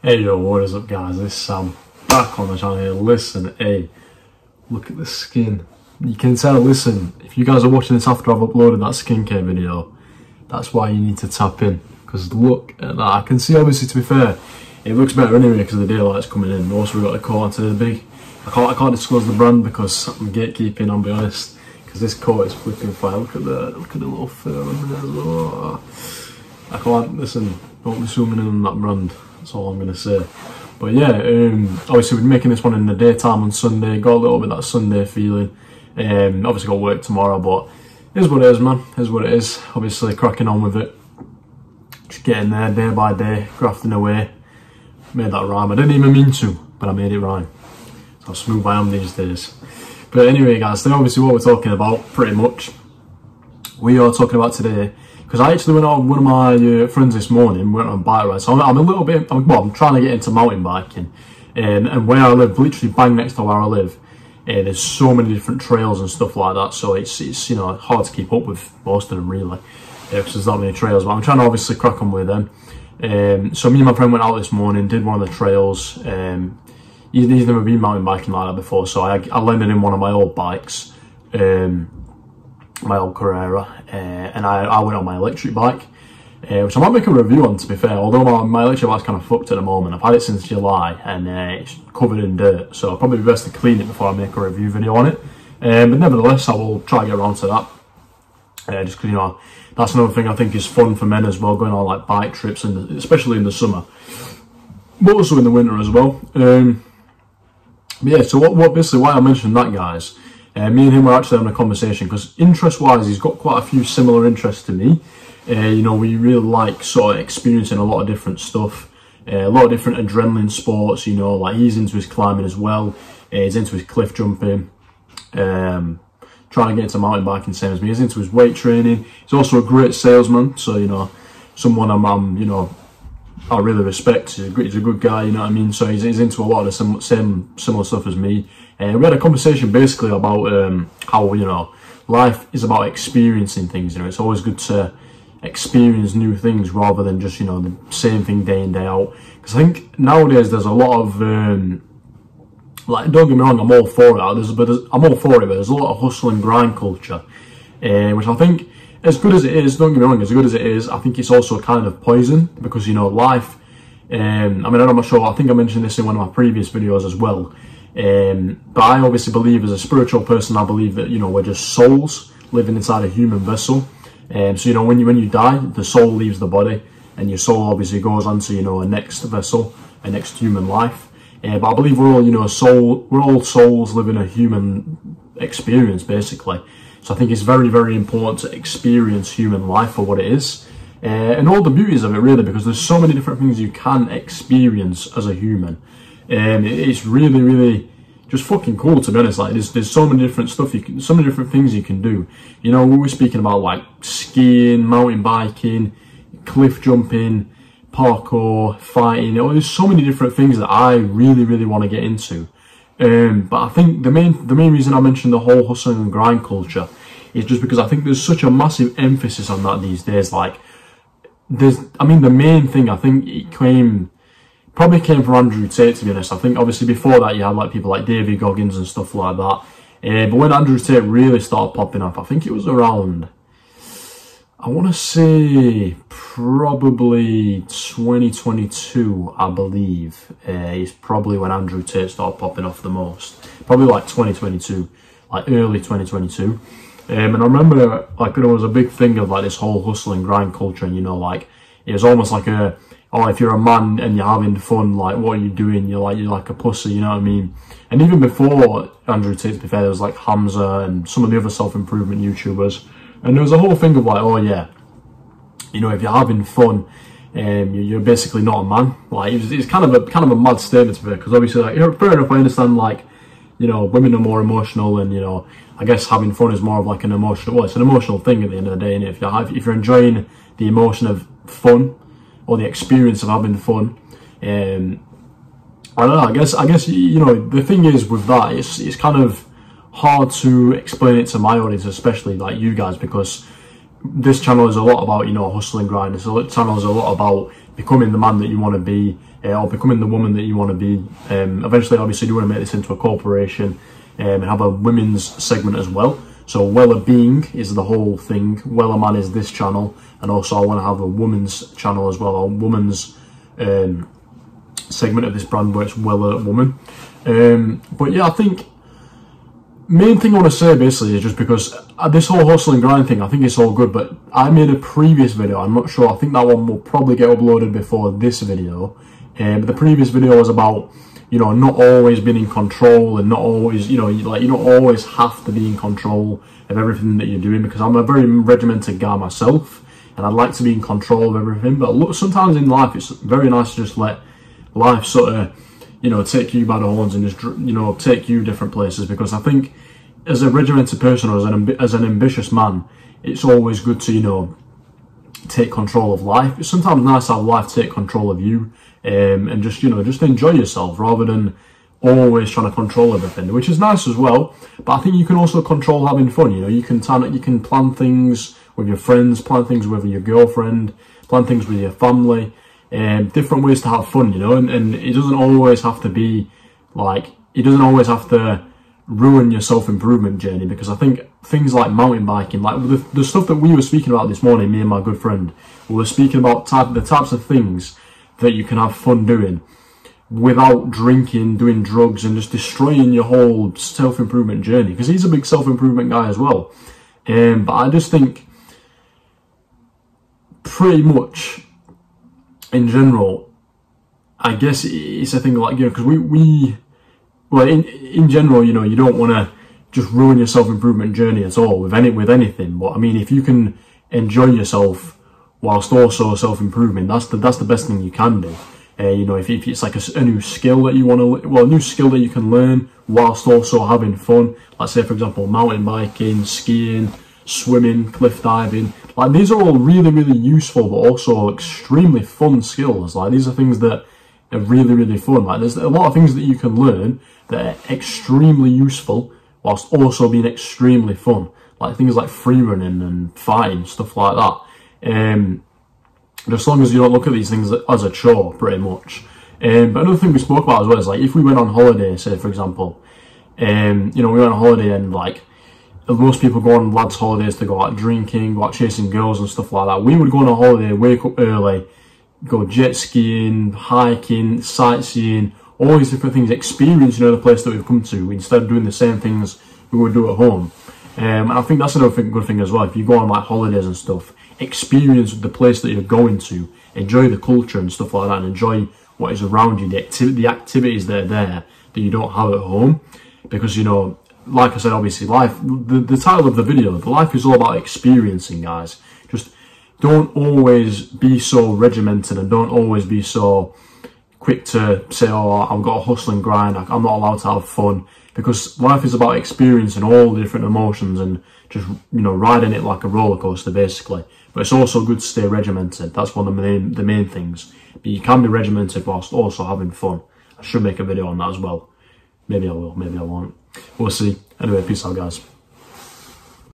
Hey yo, what is up guys? This is Sam back on the channel here. Listen, hey, look at the skin. You can tell, listen, if you guys are watching this after I've uploaded that skincare video, that's why you need to tap in. Because look at that. I can see, obviously, to be fair, it looks better anyway because the daylight's coming in. Also, we've got the coat to the big. I can't, I can't disclose the brand because I'm gatekeeping, I'll be honest. Because this coat is flipping fire. Look at the, look at the little fur there. I can't, listen, don't be zooming in on that brand. That's all I'm going to say. But yeah, um, obviously we're making this one in the daytime on Sunday. Got a little bit that Sunday feeling. Um, obviously got work tomorrow, but is what it is, man. Is what it is. Obviously cracking on with it. Just getting there day by day, grafting away. Made that rhyme. I didn't even mean to, but I made it rhyme. That's how smooth I am these days. But anyway, guys, then obviously what we're talking about, pretty much, we are talking about today because I actually went on one of my uh, friends this morning, went on a bike ride. So I'm, I'm a little bit, I'm, well, I'm trying to get into mountain biking. Um, and where I live, literally bang next to where I live, uh, there's so many different trails and stuff like that. So it's, it's you know, hard to keep up with most of them really, because there's not many trails. But I'm trying to obviously crack on with them. Um, so me and my friend went out this morning, did one of the trails. Um, he's, he's never been mountain biking like that before, so I, I lended him one of my old bikes. Um, my old Carrera, uh, and I, I went on my electric bike, uh, which I might make a review on to be fair, although my, my electric bike's kind of fucked at the moment. I've had it since July and uh, it's covered in dirt, so I'll probably be best to clean it before I make a review video on it. Um, but nevertheless, I will try to get around to that. Uh, just because, you know, that's another thing I think is fun for men as well, going on like bike trips, and especially in the summer, but also in the winter as well. Um, yeah, so what, what basically why I mentioned that, guys, uh, me and him were actually having a conversation because interest-wise, he's got quite a few similar interests to me. Uh, you know, we really like sort of experiencing a lot of different stuff, uh, a lot of different adrenaline sports. You know, like he's into his climbing as well. Uh, he's into his cliff jumping. Um, trying to get into mountain biking, same as me. He's into his weight training. He's also a great salesman. So you know, someone I'm, I'm you know, I really respect. He's a, good, he's a good guy, you know what I mean? So he's, he's into a lot of the same similar stuff as me. And uh, we had a conversation basically about um, how, you know, life is about experiencing things. You know, it's always good to experience new things rather than just, you know, the same thing day in, day out. Because I think nowadays there's a lot of, um, like, don't get me wrong, I'm all for it. There's, but there's, I'm all for it, but there's a lot of hustle and grind culture, uh, which I think, as good as it is, don't get me wrong, as good as it is, I think it's also kind of poison because, you know, life, um, I mean, I'm not sure, I think I mentioned this in one of my previous videos as well. Um, but I obviously believe as a spiritual person, I believe that, you know, we're just souls living inside a human vessel. Um, so, you know, when you, when you die, the soul leaves the body and your soul obviously goes on to, you know, a next vessel, a next human life. Uh, but I believe we're all, you know, soul, we're all souls living a human experience, basically. So I think it's very, very important to experience human life for what it is. Uh, and all the beauties of it, really, because there's so many different things you can experience as a human. Um, it's really, really just fucking cool to be honest. Like there's there's so many different stuff you can, so many different things you can do. You know, we were speaking about like skiing, mountain biking, cliff jumping, parkour, fighting. You know, there's so many different things that I really, really want to get into. Um, but I think the main the main reason I mentioned the whole hustle and grind culture is just because I think there's such a massive emphasis on that these days. Like there's, I mean, the main thing I think it came probably came from Andrew Tate to be honest. I think obviously before that you had like people like David Goggins and stuff like that. Uh, but when Andrew Tate really started popping up, I think it was around, I want to say probably 2022, I believe, uh, is probably when Andrew Tate started popping off the most. Probably like 2022, like early 2022. Um, and I remember like there was a big thing of like this whole hustle and grind culture and you know like it was almost like a oh, if you're a man and you're having fun, like what are you doing? You're like you're like a pussy, you know what I mean? And even before Andrew Tate, to be fair, there was like Hamza and some of the other self improvement YouTubers, and there was a whole thing of like, oh yeah, you know, if you're having fun, um, you're basically not a man. Like it's, it's kind of a kind of a mad statement to be because obviously, like, fair enough, I understand like, you know, women are more emotional, and you know, I guess having fun is more of like an emotional. Well, it's an emotional thing at the end of the day, and if you're if you're enjoying the emotion of fun or the experience of having fun. Um, I don't know. I guess I guess you know the thing is with that, it's it's kind of hard to explain it to my audience, especially like you guys, because this channel is a lot about you know hustling grind. This channel is a lot about becoming the man that you want to be, uh, or becoming the woman that you want to be. Um, eventually, obviously, you want to make this into a corporation um, and have a women's segment as well. So Wellr Being is the whole thing. Wellr Man is this channel, and also I want to have a woman's channel as well, a woman's um, segment of this brand where it's Wellr Woman. Um, but yeah, I think main thing I want to say basically is just because uh, this whole hustle and grind thing, I think it's all good, but I made a previous video, I'm not sure, I think that one will probably get uploaded before this video, um, but the previous video was about, you know, not always being in control and not always, you know, like you don't always have to be in control of everything that you're doing because I'm a very regimented guy myself and I'd like to be in control of everything, but look, sometimes in life it's very nice to just let life sort of you know, take you by the horns and just, you know, take you different places because I think as a regimented person or as an, as an ambitious man, it's always good to, you know, take control of life. It's sometimes nice to have life take control of you um, and just, you know, just enjoy yourself rather than always trying to control everything, which is nice as well. But I think you can also control having fun. You know, you can plan, you can plan things with your friends, plan things with your girlfriend, plan things with your family um, different ways to have fun, you know, and, and it doesn't always have to be like, it doesn't always have to ruin your self-improvement journey because I think things like mountain biking, like the, the stuff that we were speaking about this morning, me and my good friend, we were speaking about type, the types of things that you can have fun doing without drinking, doing drugs and just destroying your whole self-improvement journey because he's a big self-improvement guy as well. Um, but I just think pretty much in general, I guess it's a thing like, you know, because we, we, well, in, in general, you know, you don't want to just ruin your self-improvement journey at all with any, with anything. But I mean, if you can enjoy yourself whilst also self-improving, that's the, that's the best thing you can do. Uh, you know, if, if it's like a, a, new skill that you want to, well, a new skill that you can learn whilst also having fun. Let's say, for example, mountain biking, skiing, swimming, cliff diving. Like these are all really, really useful, but also extremely fun skills. Like these are things that are really, really fun. Like there's a lot of things that you can learn that are extremely useful whilst also being extremely fun. Like things like free running and fighting, stuff like that. Um, as long as you don't look at these things as a chore, pretty much. Um, but another thing we spoke about as well is like if we went on holiday, say for example, um, you know, we went on holiday and like most people go on lads' holidays to go out drinking, go out chasing girls and stuff like that. We would go on a holiday, wake up early, go jet skiing, hiking, sightseeing, all these different things, experiencing another place that we've come to instead of doing the same things we would do at home. Um, and I think that's another good thing as well. If you go on like holidays and stuff, experience the place that you're going to, enjoy the culture and stuff like that, and enjoy what is around you, the, the activities that are there that you don't have at home. Because, you know, like I said, obviously, life, the, the title of the video, the life is all about experiencing, guys. Just don't always be so regimented and don't always be so quick to say, oh, I've got a hustle and grind, I'm not allowed to have fun. Because life is about experiencing all the different emotions and just, you know, riding it like a roller coaster, basically. But it's also good to stay regimented. That's one of the main, the main things. But you can be regimented whilst also having fun. I should make a video on that as well. Maybe I will, maybe I won't. We'll see. Anyway, peace out, guys.